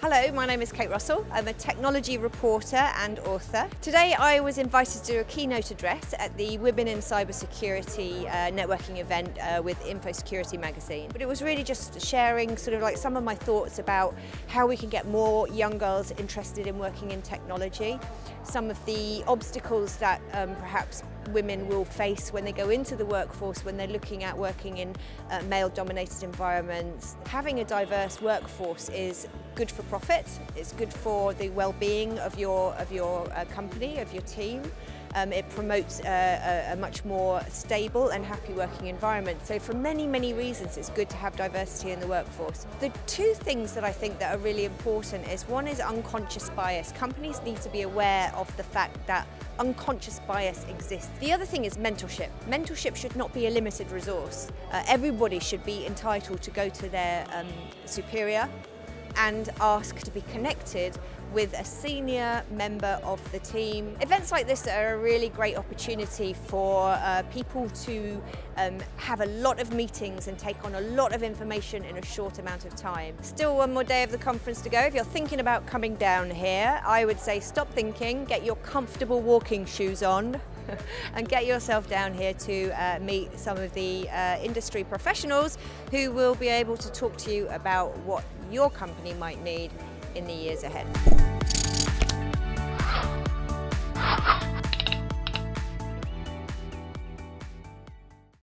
Hello, my name is Kate Russell. I'm a technology reporter and author. Today I was invited to do a keynote address at the Women in Cybersecurity uh, networking event uh, with Infosecurity magazine. But it was really just sharing sort of like some of my thoughts about how we can get more young girls interested in working in technology, some of the obstacles that um, perhaps women will face when they go into the workforce when they're looking at working in uh, male dominated environments. Having a diverse workforce is good for profit, it's good for the well-being of your, of your uh, company, of your team. Um, it promotes a, a, a, much more stable and happy working environment. So for many, many reasons, it's good to have diversity in the workforce. The two things that I think that are really important is one is unconscious bias. Companies need to be aware of the fact that unconscious bias exists. The other thing is mentorship. Mentorship should not be a limited resource. Uh, everybody should be entitled to go to their um, superior and ask to be connected with a senior member of the team. Events like this are a really great opportunity for uh, people to um, have a lot of meetings and take on a lot of information in a short amount of time. Still one more day of the conference to go. If you're thinking about coming down here, I would say stop thinking, get your comfortable walking shoes on and get yourself down here to uh, meet some of the uh, industry professionals who will be able to talk to you about what your company might need in the years ahead.